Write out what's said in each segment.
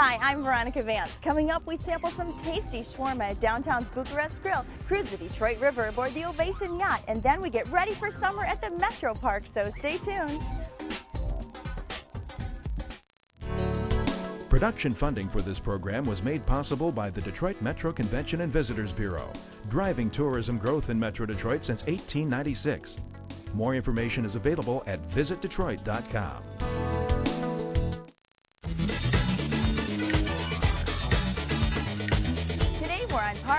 Hi, I'm Veronica Vance. Coming up, we sample some tasty shawarma at downtown's Bucharest Grill, cruise the Detroit River aboard the Ovation Yacht, and then we get ready for summer at the Metro Park, so stay tuned. Production funding for this program was made possible by the Detroit Metro Convention and Visitors Bureau, driving tourism growth in Metro Detroit since 1896. More information is available at visitdetroit.com.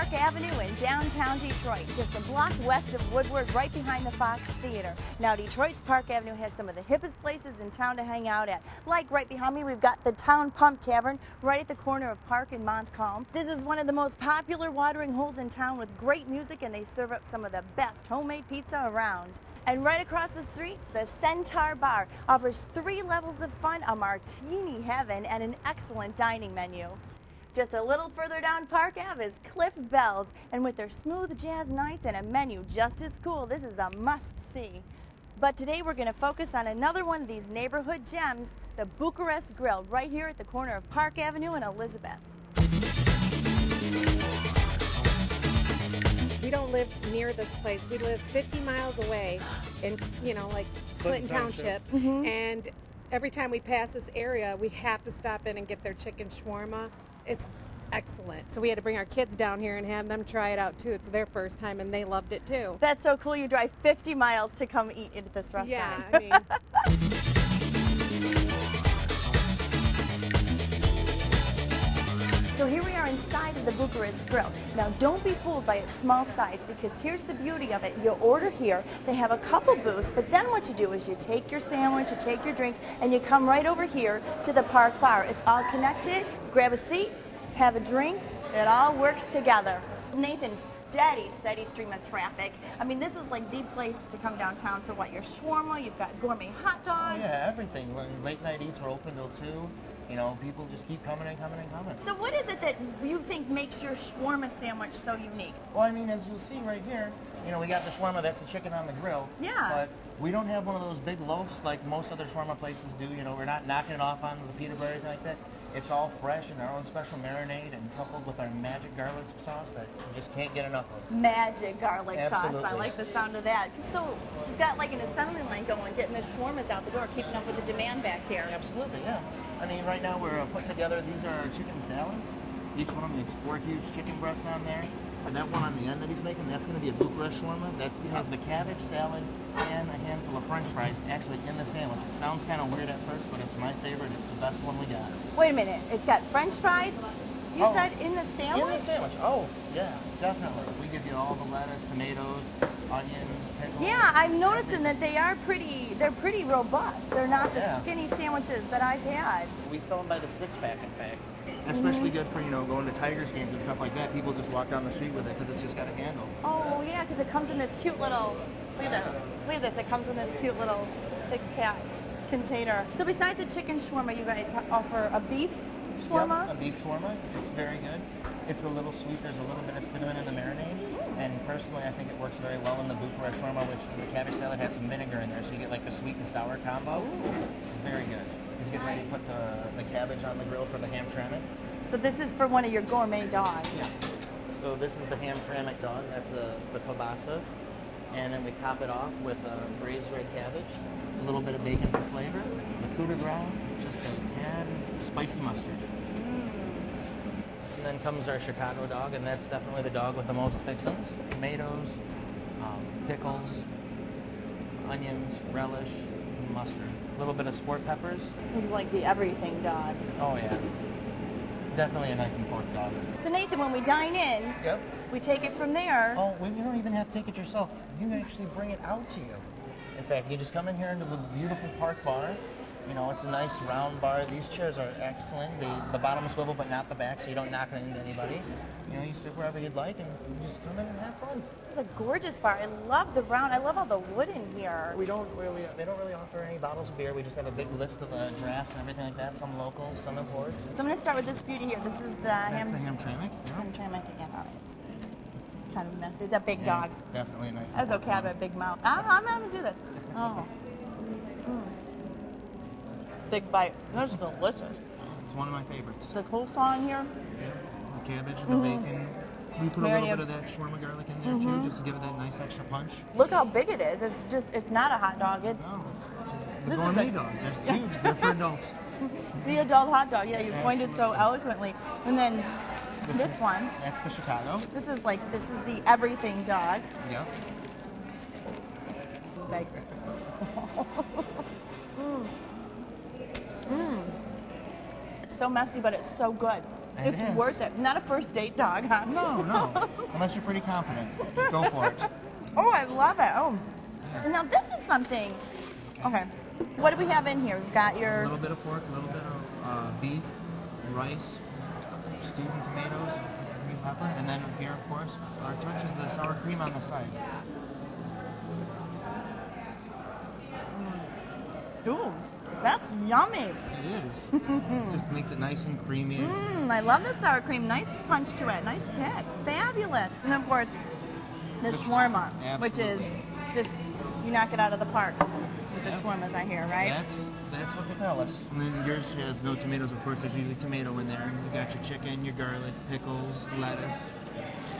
Park Avenue in downtown Detroit, just a block west of Woodward, right behind the Fox Theater. Now Detroit's Park Avenue has some of the hippest places in town to hang out at. Like right behind me, we've got the Town Pump Tavern right at the corner of Park and Montcalm. This is one of the most popular watering holes in town with great music and they serve up some of the best homemade pizza around. And right across the street, the Centaur Bar offers three levels of fun, a martini heaven, and an excellent dining menu. Just a little further down Park Ave is Cliff Bells, and with their smooth jazz nights and a menu just as cool, this is a must-see. But today we're going to focus on another one of these neighborhood gems, the Bucharest Grill, right here at the corner of Park Avenue and Elizabeth. We don't live near this place. We live 50 miles away in, you know, like Clinton, Clinton Township. Township. Mm-hmm. And every time we pass this area, we have to stop in and get their chicken shawarma. It's excellent. So we had to bring our kids down here and have them try it out too. It's their first time and they loved it too. That's so cool. You drive 50 miles to come eat at this restaurant. Yeah, I mean, So here we are inside of the Bucharest Grill. Now don't be fooled by its small size because here's the beauty of it. You order here, they have a couple booths, but then what you do is you take your sandwich, you take your drink, and you come right over here to the park bar. It's all connected. Grab a seat, have a drink, it all works together. Nathan, steady, steady stream of traffic. I mean, this is like the place to come downtown for what? Your shawarma, you've got gourmet hot dogs. Oh, yeah, everything. Late night eats are open till 2. You know, people just keep coming and coming and coming. So what is it that you think makes your shawarma sandwich so unique? Well, I mean, as you'll see right here, you know, we got the shawarma, that's the chicken on the grill. Yeah. But we don't have one of those big loaves like most other shawarma places do. You know, we're not knocking it off on the pita bread or anything like that. It's all fresh in our own special marinade and coupled with our magic garlic sauce that you just can't get enough of. Magic garlic sauce. I like the sound of that. So you've got like an assembly line going, getting the shawarmas out the door, keeping up with the demand back here. Absolutely, yeah. I mean, right now we're uh, putting together, these are our chicken salads. Each one of them makes four huge chicken breasts on there. And that one on the end that he's making, that's going to be a Bucharest shawarma. That has the cabbage salad and a handful of french fries actually in the sandwich. It sounds kind of weird at first, but it's my favorite. It's the best one we got. Wait a minute, it's got french fries? You Oh. said in the sandwich? In the sandwich. Oh, yeah, definitely. We give you all the lettuce, tomatoes, onions, pickles. Yeah, I'm noticing that they are pretty, they're pretty robust. They're not the Yeah. skinny sandwiches that I've had. We sell them by the six pack, in fact. Especially good for, you know, going to Tigers games and stuff like that. People just walk down the street with it because it's just got a handle. Oh yeah, because it comes in this cute little, look at this, look at this, it comes in this cute little six pack container. So besides the chicken shawarma, you guys offer a beef shawarma? Yep, a beef shawarma. It's very good. It's a little sweet. There's a little bit of cinnamon in the marinade. Mm. And personally, I think it works very well in the Bucharest shawarma, which the cabbage salad has some vinegar in there, so you get like the sweet and sour combo. It's very good. He's getting ready to put the, the cabbage on the grill for the Hamtramck. So this is for one of your gourmet dogs. Yeah. So this is the ham tramet dog. That's the, the kielbasa. And then we top it off with uh, braised red cabbage, a little bit of bacon for flavor, the coup gratin, just a tad spicy mustard. And then comes our Chicago dog, and that's definitely the dog with the most fixins. Tomatoes, um, pickles, onions, relish, mustard. A little bit of sport peppers. This is like the everything dog. Oh yeah. Definitely a knife and fork dog. So Nathan, when we dine in, Yep. we take it from there. Oh, well, you don't even have to take it yourself. You actually bring it out to you. In fact, you just come in here into the beautiful park bar, You know, it's a nice round bar. These chairs are excellent. They, the bottom is swivel, but not the back, so you don't knock it into anybody. You know, you sit wherever you'd like, and you just come in and have fun. This is a gorgeous bar. I love the brown. I love all the wood in here. We don't really, they don't really offer any bottles of beer. We just have a big list of uh, drafts and everything like that. Some local, some imports. So I'm going to start with this beauty here. This is the That's ham. the Hamtramck. Yeah. I'm trying to make it again. All right. It's kind of messy. It's a big Yeah, dog. definitely a nice. That's okay. I have a big mouth. I'm, I'm not going to do this. Oh. Mm. Big bite. This is delicious. It's one of my favorites. The coleslaw in here. Yeah. The cabbage, the mm-hmm. bacon. We put a little bit of that shawarma garlic in there too, mm-hmm. just to give it that nice extra punch. Look how big it is. It's just, it's not a hot dog. It's No, it's, it's This the gourmet dogs. They're huge. They're for adults. the adult hot dog. Yeah, you pointed so eloquently. And then this is- one. That's the Chicago. This is like, this is the everything dog. Yep. Big. mm. Mm. It's so messy, but it's so good. It it's is. worth it. Not a first date dog, huh? No, no. Unless you're pretty confident. Go for it. Oh, I love it. Oh. Now this is something. Okay. What do we have in here? We've got A your little bit of pork, a little bit of uh, beef, rice, stewed tomatoes, green pepper, and then here, of course, our touch is the sour cream on the side. Ooh, that's yummy. It is. Just makes it nice and creamy. Mmm, I love the sour cream. Nice punch to it. Nice kick. Fabulous. And of course, the The- shawarma, which is just you knock it out of the park with the Yep. shawarmas I hear, right? That's that's what they tell us. And then yours has no tomatoes, of course. There's usually tomato in there. You got your chicken, your garlic, pickles, lettuce,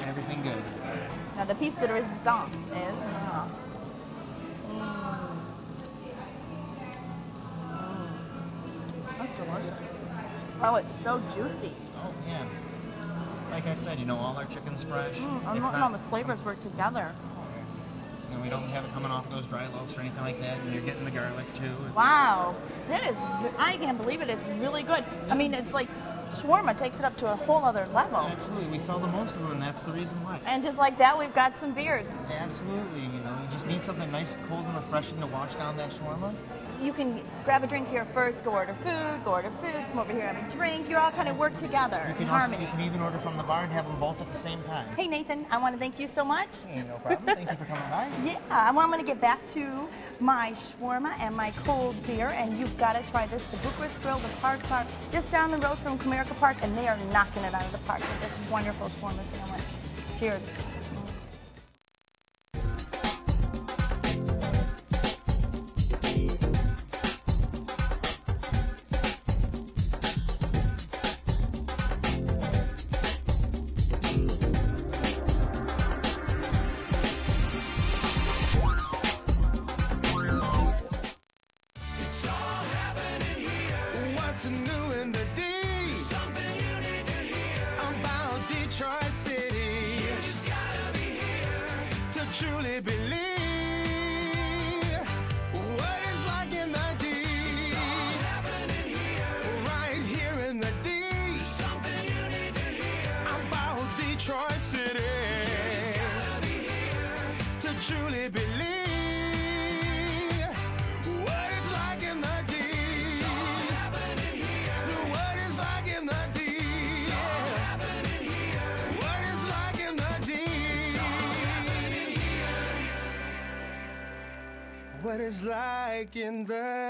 everything good. Now the piece de resistance is. Delicious. Oh, it's so juicy. Oh yeah. Like I said, you know, all our chicken's fresh. Mm, I'm letting all the flavors work together. And we don't have it coming off those dry loaves or anything like that. And you're getting the garlic too. Wow, that is, I can't believe it. It's really good. I mean, it's like shawarma takes it up to a whole other level. Absolutely, we sell the most of them, and that's the reason why. And just like that, we've got some beers. Absolutely, you know, you just need something nice, cold, and refreshing to wash down that shawarma. You can grab a drink here first, go order food, go order food, come over here, have a drink. You all kind of work together You in can also, harmony. you can even order from the bar and have them both at the same time. Hey, Nathan, I want to thank you so much. Hey, no problem. Thank you for coming by. Yeah, I'm going to get back to my shawarma and my cold beer, and you've got to try this. The Bucharest Grill, the Park Bar, just down the road from Comerica Park, and they are knocking it out of the park with this wonderful shawarma sandwich. Cheers. Detroit City. To truly believe what it's like in the. What it's like in the D. What it's like in the D. What it's like in the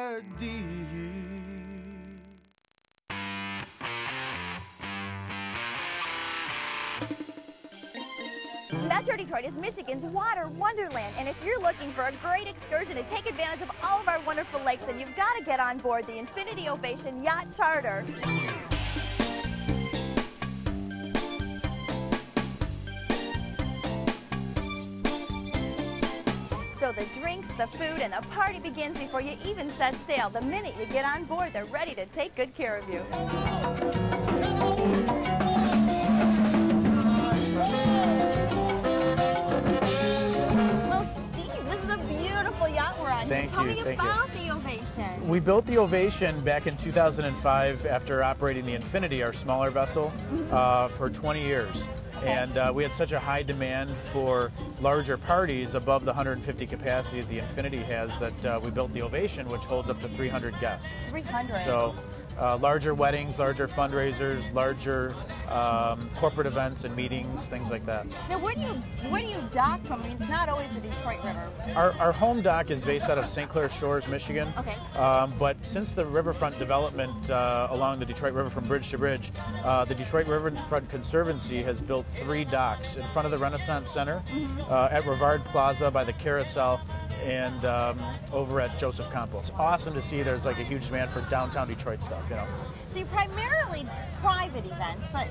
wonderland, and if you're looking for a great excursion to take advantage of all of our wonderful lakes, then you've got to get on board the Infinity Ovation Yacht Charter. So the drinks, the food, and the party begins before you even set sail. The minute you get on board, they're ready to take good care of you. Thank Tell you, me thank you. the Ovation. We built the Ovation back in 2005 after operating the Infinity, our smaller vessel, uh, for 20 years. And uh, we had such a high demand for larger parties above the 150 capacity that the Infinity has that uh, we built the Ovation, which holds up to 300 guests. 300. So uh, larger weddings, larger fundraisers, larger um, corporate events and meetings, things like that. Now, where do you where do you dock from? I mean, it's not always the Detroit River. Our, our home dock is based out of St. Clair Shores, Michigan. Okay. Um, but since the riverfront development uh, along the Detroit River from bridge to bridge, uh, the Detroit Riverfront Conservancy has built three docks in front of the Renaissance Center, uh, at Rivard Plaza by the Carousel, and um, over at Joseph Campau. Awesome to see there's like a huge demand for downtown Detroit stuff, you know. So you primarily private events, but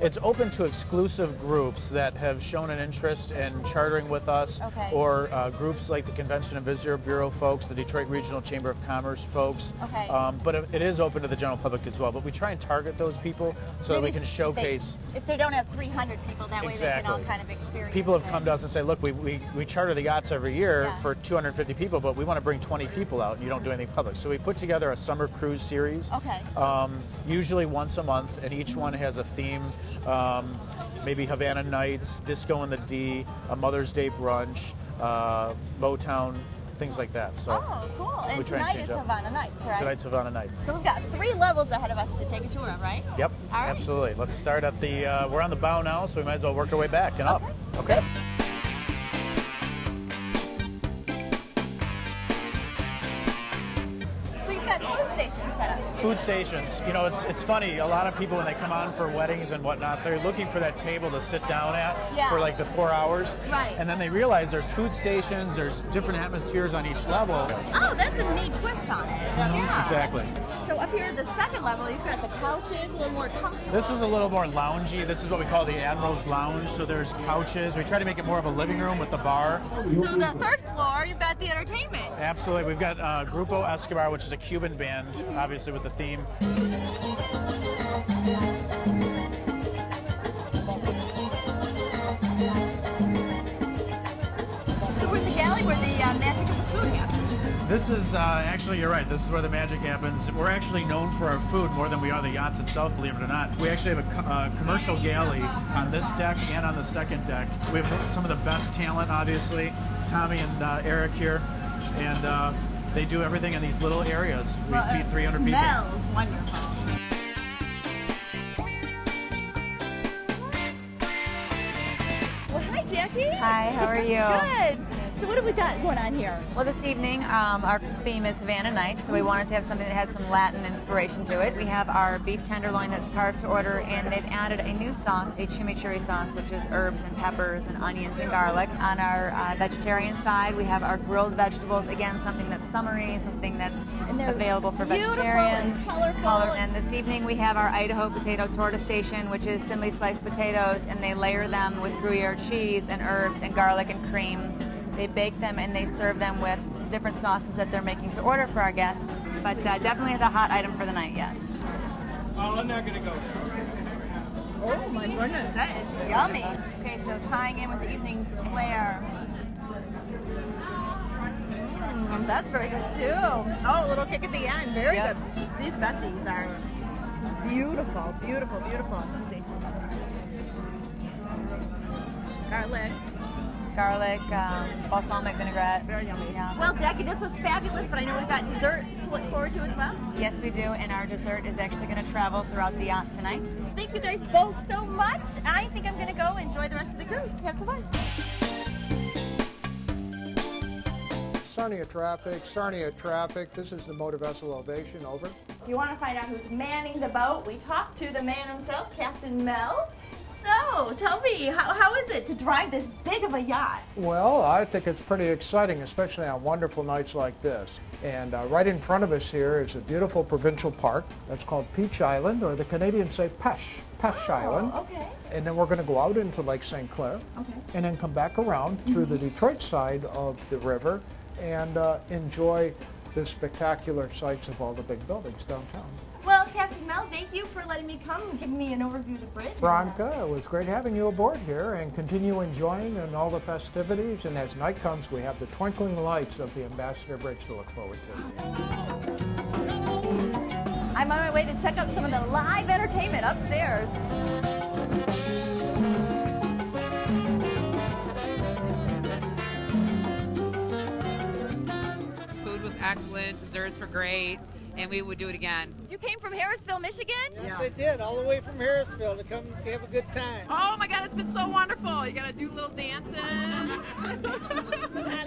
It's open to exclusive groups that have shown an interest in chartering with us, Okay. or uh, groups like the Convention and Visitor Bureau folks, the Detroit Regional Chamber of Commerce folks. Okay. Um, but it is open to the general public as well. But we try and target those people so that we maybe can if they- showcase. if they don't have 300 people, that way they can all kind of experience. People have it. come to us and say, look, we, we, we charter the yachts every year Yeah. for 250 people, but we want to bring 20 people out and you don't do anything public. So we put together a summer cruise series. Okay. Um, usually once a month, and each one has a theme. Um, maybe Havana Nights, Disco in the D, a Mother's Day brunch, uh, Motown, things like that. So Oh, cool. And we try and tonight change is up. Havana Nights, right? tonight's Havana Nights. So we've got three levels ahead of us to take a tour of, right? Yep, All right. absolutely. Let's start at the. Uh, we're on the bow now, so we might as well work our way back and up. Okay. Food stations. You know, it's it's funny. A lot of people when they come on for weddings and whatnot, they're looking for that table to sit down at Yeah. for like the four hours. Right. And then they realize there's food stations. There's different atmospheres on each level. Oh, that's a neat twist on it. Mm-hmm. Yeah. Exactly. So up here at the second level, you've got the couches, a little more comfortable. This is a little more loungy. This is what we call the Admiral's Lounge. So there's couches. We try to make it more of a living room with the bar. So the third floor, you've got the entertainment. Absolutely. We've got uh, Grupo Escobar, which is a Cuban band, obviously with the theme. This is uh, actually, you're right. This is where the magic happens. We're actually known for our food more than we are the yachts itself, believe it or not. We actually have a co- uh, commercial galley on this deck and on the second deck. We have some of the best talent, obviously, Tommy and uh, Eric here, and uh, they do everything in these little areas. We Well, feed it 300 people. Smells wonderful. Well, hi, Jackie. Hi, how are you? Good. So what have we got going on here? Well, this evening, um, our theme is Havana Nights, so we wanted to have something that had some Latin inspiration to it. We have our beef tenderloin that's carved to order, and they've added a new sauce, a chimichurri sauce, which is herbs and peppers and onions and garlic. On our uh, vegetarian side, we have our grilled vegetables, again, something that's summery, something that's available for beautiful and vegetarians. colorful. Color- and this evening, we have our Idaho potato torta station, which is thinly sliced potatoes, and they layer them with Gruyere cheese and herbs and garlic and cream. They bake them and they serve them with different sauces that they're making to order for our guests. But uh, definitely the hot item for the night, yes. Oh I'm not gonna go. Oh my goodness, that is yummy. Okay, so tying in with the evening's flair. Mm, that's very good too. Oh, a little kick at the end. Very Yep. good. These veggies are beautiful, beautiful, beautiful. Let's see. Garlic. Garlic, um, balsamic vinaigrette. Very yummy. Yeah. Well, Jackie, this was fabulous, but I know we've got dessert to look forward to as well. Yes, we do, and our dessert is actually going to travel throughout the yacht tonight. Thank you guys both so much. I think I'm going to go enjoy the rest of the cruise. Have some fun. Sarnia traffic, Sarnia traffic. This is the motor vessel ovation. Over. If you want to find out who's manning the boat, we talked to the man himself, Captain Mel. So, tell me, how, how is it to drive this big of a yacht? Well, I think it's pretty exciting, especially on wonderful nights like this. And uh, right in front of us here is a beautiful provincial park that's called Peach Island, or the Canadians say Pesh, Pesh Island. Oh, okay. And then we're going to go out into Lake St. Clair, Okay. and then come back around through the Detroit side of the river and uh, enjoy the spectacular sights of all the big buildings downtown. Well, Mel, thank you for letting me come and give me an overview of the Bridge. Veronica, it was great having you aboard here and continue enjoying and all the festivities. And as night comes, we have the twinkling lights of the Ambassador Bridge to look forward to. I'm on my way to check out some of the live entertainment upstairs. Food was excellent, desserts were great and we would do it again. You came from Harrisville, Michigan? Yes, I did, all the way from Harrisville to come have a good time. Oh my God, it's been so wonderful. You gotta do a little dancing. I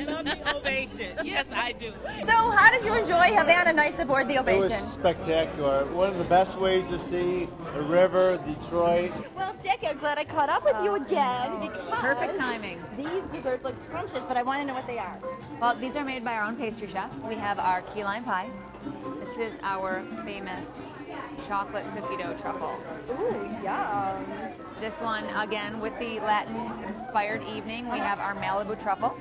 love the ovation. Yes, I do. So, how did you enjoy Havana Nights aboard the Ovation? It Ovation? was spectacular. One of the best ways to see the river, Detroit. Well, Jackie, I'm glad I caught up with you again oh, because Perfect timing. These desserts look scrumptious, but I want to know what they are. Well, these are made by our own pastry chef. We have our key lime pie. This is our famous chocolate cookie dough truffle. Ooh, yum. This one, again, with the Latin-inspired evening, we have our Malibu truffle.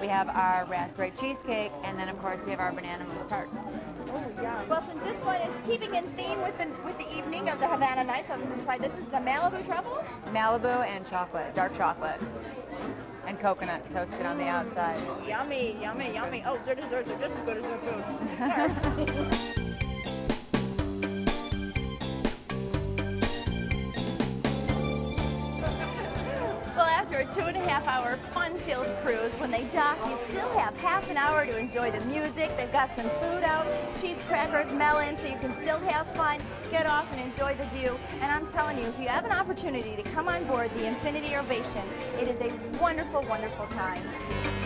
We have our raspberry cheesecake, and then, of course, we have our banana mousse tart. Oh, yum. Well, since this one is keeping in theme with the with the evening of the Havana Nights, I'm going to try. This is the Malibu truffle. Malibu and chocolate, dark chocolate, and coconut toasted on the outside. Yummy, yummy, yummy. Oh, their desserts are just as good as their food. two and a half hour fun-filled cruise, when they dock, you still have half an hour to enjoy the music. They've got some food out, cheese crackers, melon, so you can still have fun, get off and enjoy the view. And I'm telling you, if you have an opportunity to come on board the Infinity Ovation, it is a wonderful, wonderful time.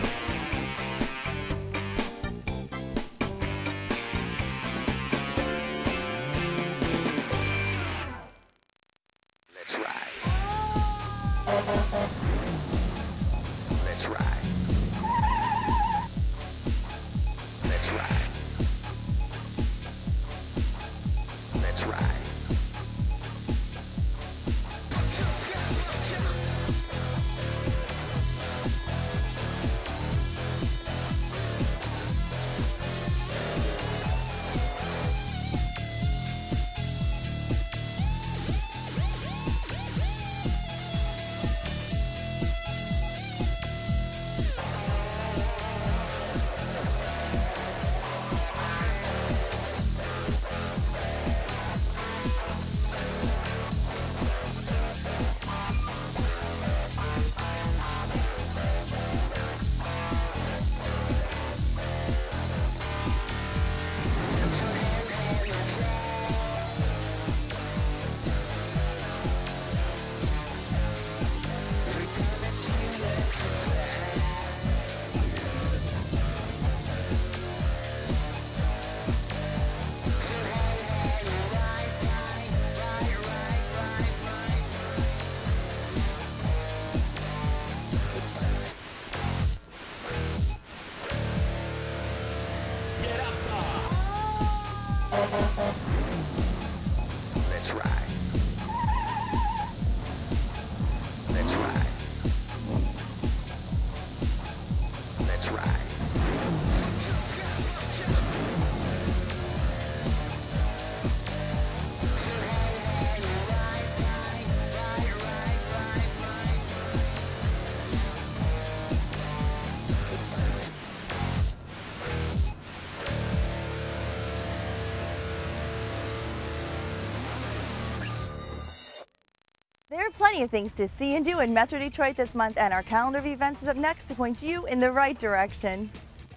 Plenty of things to see and do in Metro Detroit this month, and our calendar of events is up next to point you in the right direction.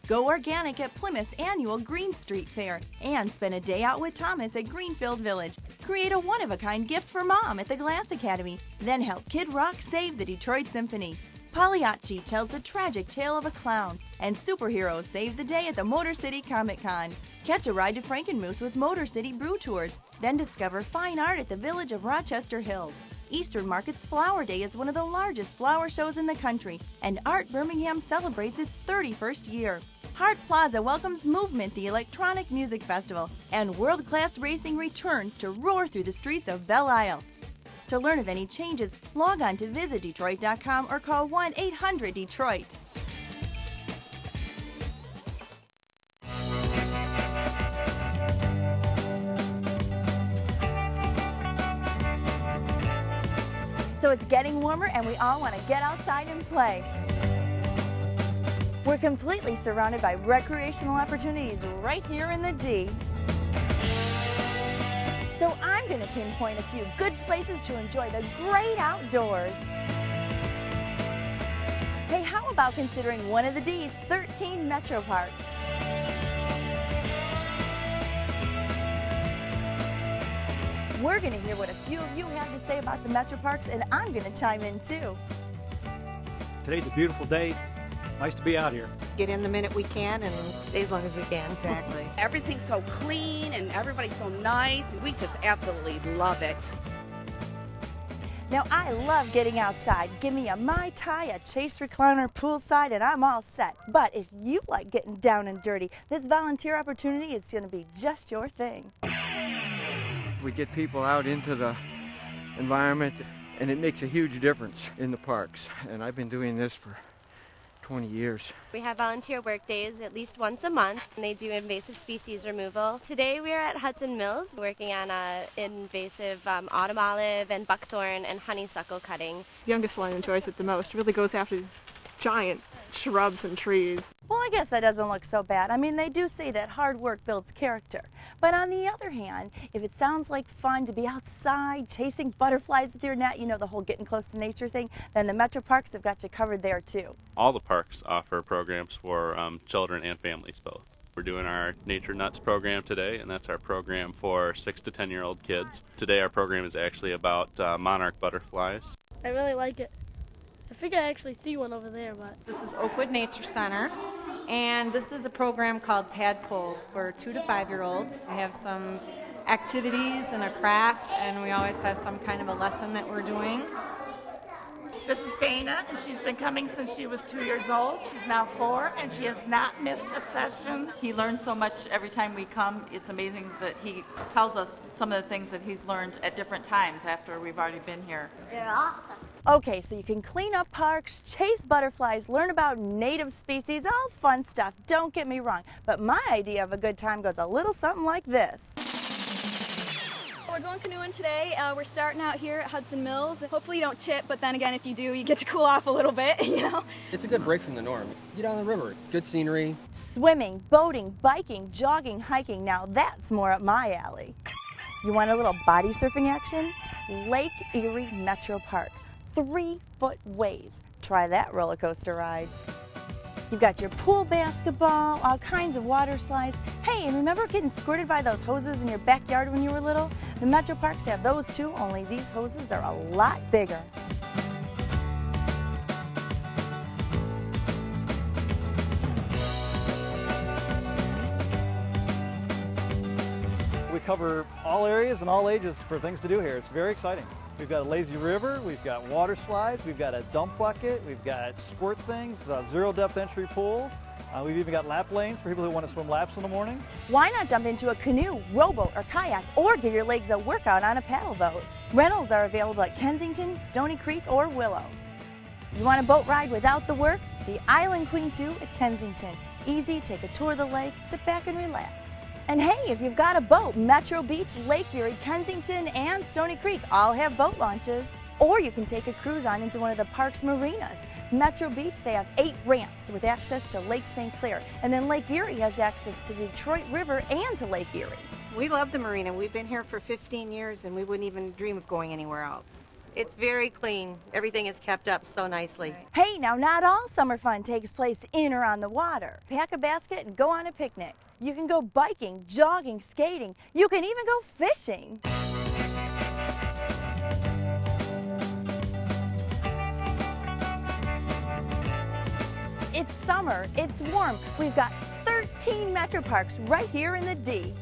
Go organic at Plymouth's annual Green Street Fair and spend a day out with Thomas at Greenfield Village. Create a one of a kind gift for mom at the Glass Academy. Then help Kid Rock save the Detroit Symphony. Pagliacci tells the tragic tale of a clown, and superheroes save the day at the Motor City Comic Con. Catch a ride to Frankenmuth with Motor City Brew Tours, then discover fine art at the Village of Rochester Hills. Eastern Market's Flower Day is one of the largest flower shows in the country, and Art Birmingham celebrates its 31st year. Hart Plaza welcomes Movement, the electronic music festival, and world class racing returns to roar through the streets of Belle Isle. To learn of any changes, log on to visitdetroit.com or call 1 800 Detroit. So it's getting warmer and we all want to get outside and play. We're completely surrounded by recreational opportunities right here in the D. So I'm going to pinpoint a few good places to enjoy the great outdoors. Hey, how about considering one of the D's 13 metro parks? We're going to hear what a few of you have to say about the Metro Parks, and I'm going to chime in too. Today's a beautiful day. Nice to be out here. Get in the minute we can and stay as long as we can. Exactly. Everything's so clean and everybody's so nice. And We just absolutely love it. Now, I love getting outside. Give me a Mai Tai, a Chase recliner poolside, and I'm all set. But if you like getting down and dirty, this volunteer opportunity is going to be just your thing. We get people out into the environment, and it makes a huge difference in the parks. And I've been doing this for 20 years. We have volunteer work days at least once a month, and they do invasive species removal. Today we are at Hudson Mills working on a invasive um, autumn olive and buckthorn and honeysuckle cutting. Youngest one enjoys it the most. Really goes after these giant shrubs and trees. Well, I guess that doesn't look so bad. I mean, they do say that hard work builds character. But on the other hand, if it sounds like fun to be outside chasing butterflies with your net, you know, the whole getting close to nature thing, then the Metro Parks have got you covered there too. All the parks offer programs for um, children and families both. We're doing our Nature Nuts program today, and that's our program for 6 to 10 year old kids. Today, our program is actually about uh, monarch butterflies. I really like it. I think I actually see one over there, but. This is Oakwood Nature Center, and this is a program called Tadpoles for two to five year olds. We have some activities and a craft, and we always have some kind of a lesson that we're doing. This is Dana, and she's been coming since she was two years old. She's now four, and she has not missed a session. He learns so much every time we come. It's amazing that he tells us some of the things that he's learned at different times after we've already been here. They're awesome. Okay, so you can clean up parks, chase butterflies, learn about native species, all fun stuff, don't get me wrong. But my idea of a good time goes a little something like this. We're going canoeing today. Uh, we're starting out here at Hudson Mills. Hopefully you don't tip, but then again, if you do, you get to cool off a little bit, you know? It's a good break from the norm. Get on the river, good scenery. Swimming, boating, biking, jogging, hiking, now that's more up my alley. You want a little body surfing action? Lake Erie Metro Park. Three foot waves. Try that roller coaster ride. You've got your pool basketball, all kinds of water slides. Hey, and remember getting squirted by those hoses in your backyard when you were little? The Metro Parks have those too, only these hoses are a lot bigger. We cover all areas and all ages for things to do here. It's very exciting. We've got a lazy river, we've got water slides, we've got a dump bucket, we've got squirt things, a zero depth entry pool. Uh, we've even got lap lanes for people who want to swim laps in the morning. Why not jump into a canoe, rowboat, or kayak, or give your legs a workout on a paddle boat? Rentals are available at Kensington, Stony Creek, or Willow. You want a boat ride without the work? The Island Queen 2 at Kensington. Easy, take a tour of the lake, sit back and relax. And hey, if you've got a boat, Metro Beach, Lake Erie, Kensington, and Stony Creek all have boat launches. Or you can take a cruise on into one of the park's marinas. Metro Beach, they have eight ramps with access to Lake St. Clair. And then Lake Erie has access to the Detroit River and to Lake Erie. We love the marina. We've been here for 15 years and we wouldn't even dream of going anywhere else. It's very clean. Everything is kept up so nicely. Hey, now not all summer fun takes place in or on the water. Pack a basket and go on a picnic. You can go biking, jogging, skating. You can even go fishing. It's summer, it's warm. We've got 13 Metro Parks right here in the D.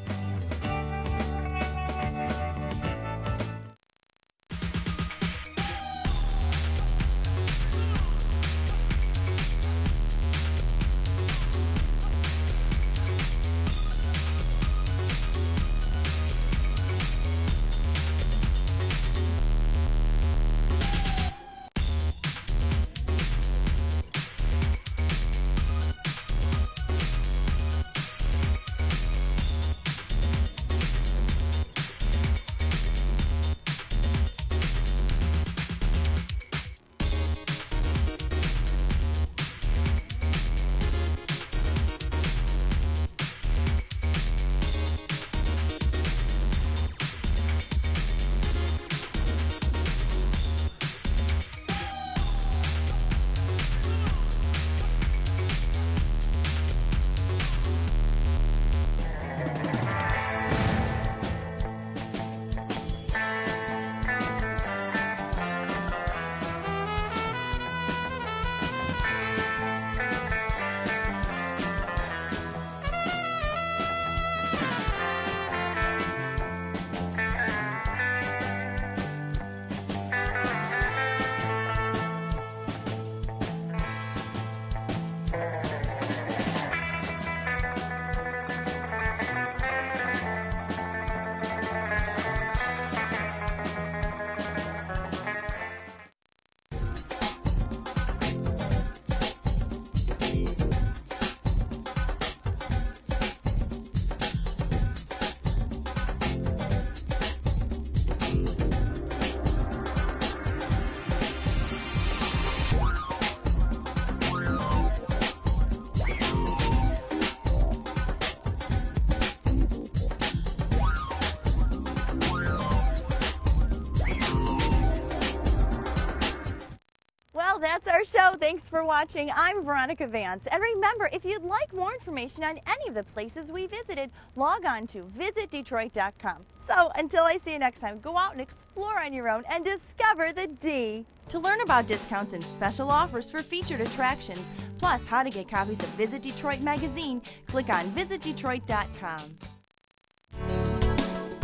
thanks for watching. I'm Veronica Vance. And remember, if you'd like more information on any of the places we visited, log on to visitdetroit.com. So until I see you next time, go out and explore on your own and discover the D. To learn about discounts and special offers for featured attractions, plus how to get copies of Visit Detroit magazine, click on visitdetroit.com.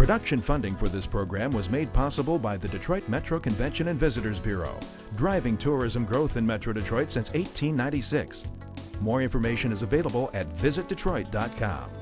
Production funding for this program was made possible by the Detroit Metro Convention and Visitors Bureau, driving tourism growth in Metro Detroit since 1896. More information is available at visitdetroit.com.